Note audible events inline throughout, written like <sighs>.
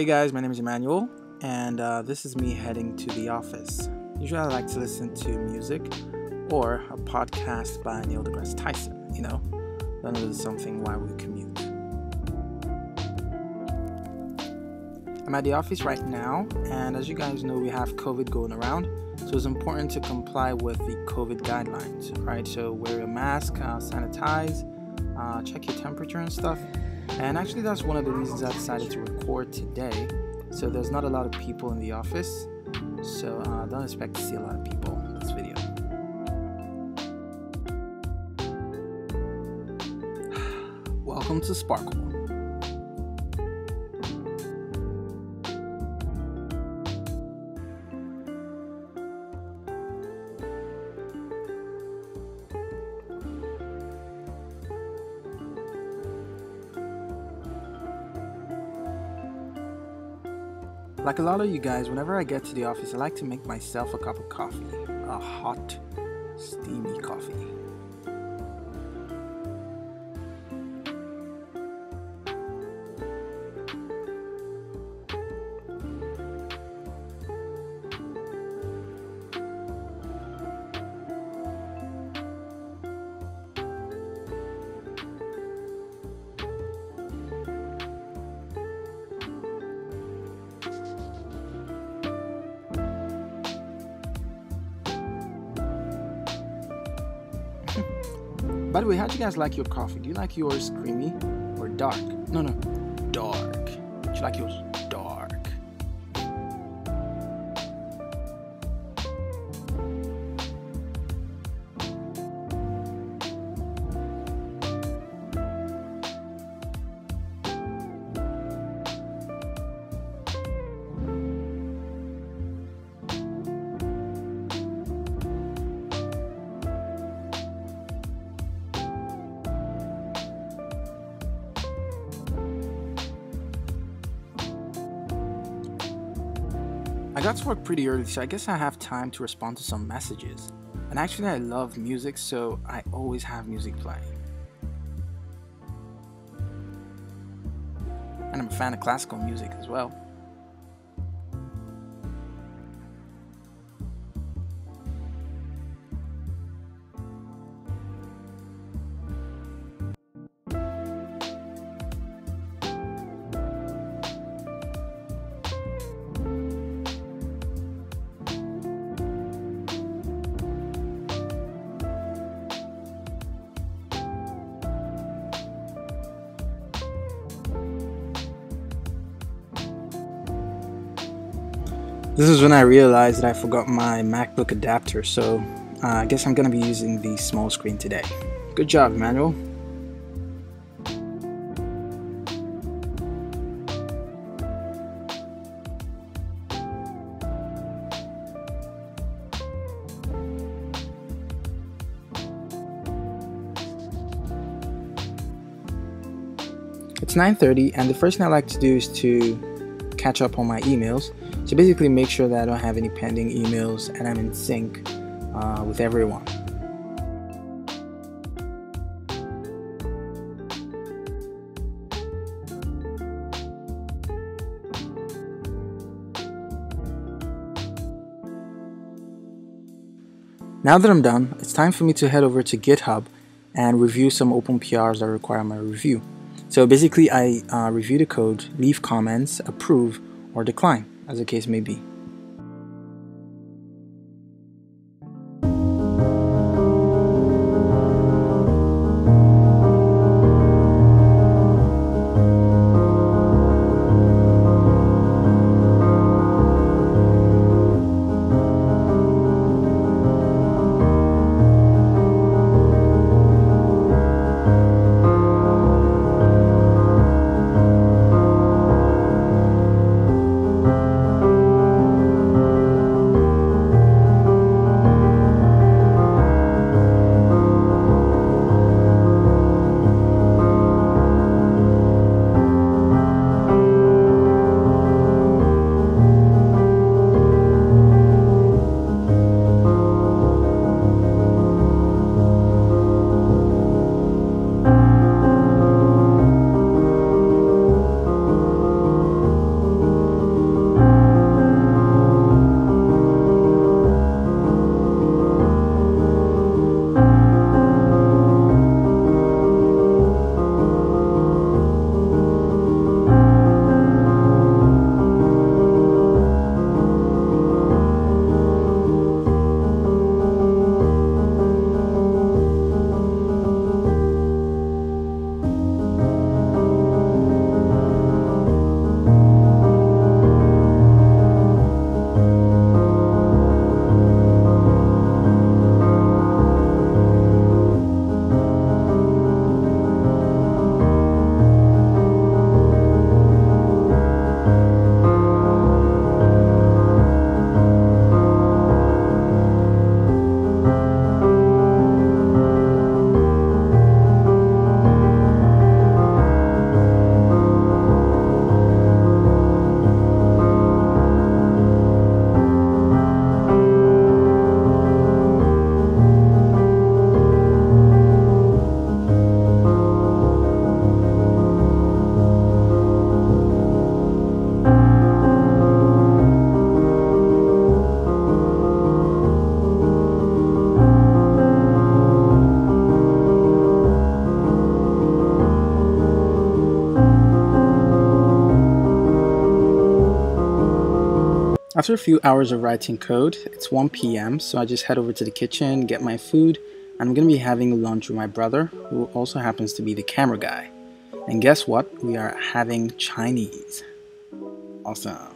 Hey guys, my name is Emmanuel, and uh, this is me heading to the office. Usually, I like to listen to music or a podcast by Neil deGrasse Tyson. You know, a something while we commute. I'm at the office right now, and as you guys know, we have COVID going around, so it's important to comply with the COVID guidelines, right? So wear a mask, uh, sanitize, uh, check your temperature and stuff. And actually, that's one of the reasons I decided to record today. So there's not a lot of people in the office, so uh, don't expect to see a lot of people in this video. <sighs> Welcome to Sparkle. Like a lot of you guys, whenever I get to the office, I like to make myself a cup of coffee. A hot, steamy By the way, how do you guys like your coffee? Do you like yours creamy or dark? No, no, dark. Do you like yours I got to work pretty early, so I guess I have time to respond to some messages. And actually, I love music, so I always have music playing. And I'm a fan of classical music as well. This is when I realized that I forgot my MacBook adapter, so uh, I guess I'm gonna be using the small screen today. Good job, Emmanuel. It's 9:30 and the first thing I like to do is to catch up on my emails. So basically make sure that I don't have any pending emails and I'm in sync uh, with everyone. Now that I'm done, it's time for me to head over to GitHub and review some open PRs that require my review. So basically I uh, review the code, leave comments, approve, or decline, as the case may be. After a few hours of writing code, it's 1 p.m., so I just head over to the kitchen, get my food, and I'm gonna be having lunch with my brother, who also happens to be the camera guy. And guess what? We are having Chinese. Awesome.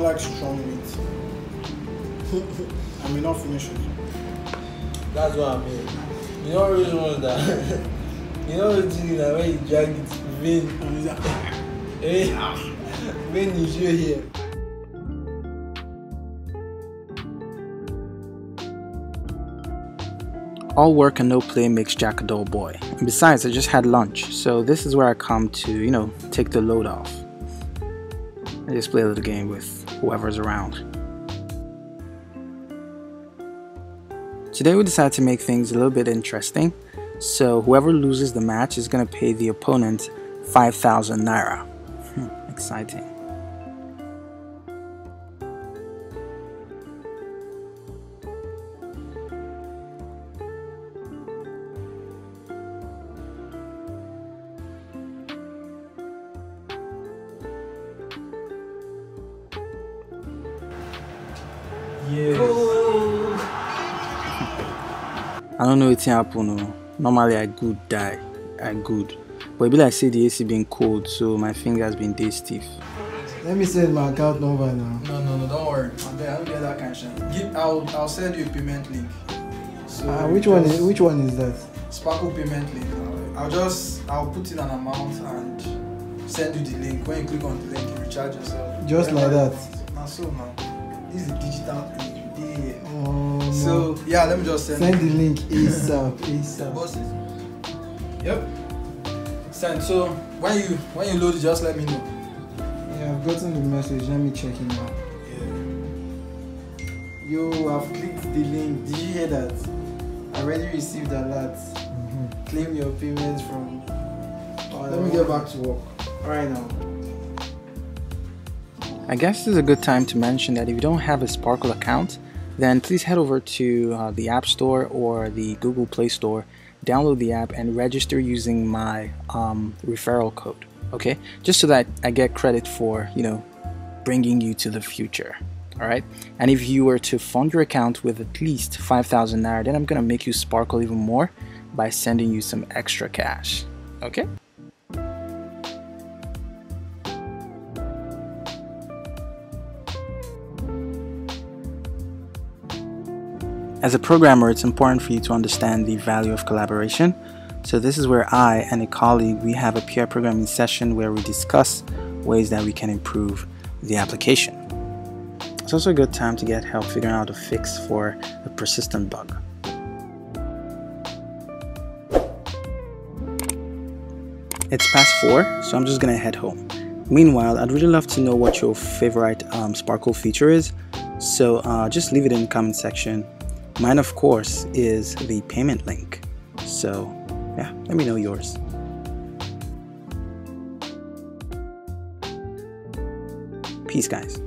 I don't like strong meat. <laughs> I may not finish it. That's what I mean. You don't really want that. <laughs> you know what you that when you drag it, vein, And it's like? <laughs> Vein is you here. All work and no play makes Jack a dull boy. And besides, I just had lunch, so this is where I come to, you know, take the load off. I just play a little game with whoever's around. Today we decided to make things a little bit interesting. So whoever loses the match is gonna pay the opponent 5,000 naira. Hmm, exciting. Yeah. I don't know wetin happen o. Normally I good die, I good. But e be like say the AC been cold, so my fingers been dey stiff. Let me send my account number now. No, no, no, don't worry. I don't, I don't get that kind of shit. Give, I'll, I'll send you a payment link. So Uh, which one is which one is that? Sparkle payment link. I'll, I'll just I'll put in an amount and send you the link. When you click on the link, you recharge yourself. Just like that? it is. Now so now, this is digital thing. Yeah. Um, So yeah, let me just send. send you. the link <laughs> ASAP. ASAP. Boss it. Yep. Send. So when you when you load just let me know. Yeah, I've gotten the message. Let me check it now. Yeah. Yo, I've clicked the link. Did you hear that? I already received alert. Claim your payments from. Let me get back to work. Alright now. I guess this is a good time to mention that if you don't have a Sparkle account, then please head over to uh, the App Store or the Google Play Store, download the app, and register using my um, referral code. Okay, just so that I get credit for you know bringing you to the future. All right, and if you were to fund your account with at least five thousand naira, then I'm gonna make you sparkle even more by sending you some extra cash. Okay. As a programmer, it's important for you to understand the value of collaboration. So this is where I and a colleague we have a peer programming session where we discuss ways that we can improve the application. It's also a good time to get help figuring out a fix for a persistent bug. It's past four, so I'm just gonna head home. Meanwhile, I'd really love to know what your favorite um, Sparkle feature is. So uh, just leave it in the comment section. Mine, of course, is the payment link. So yeah, let me know yours. Peace, guys.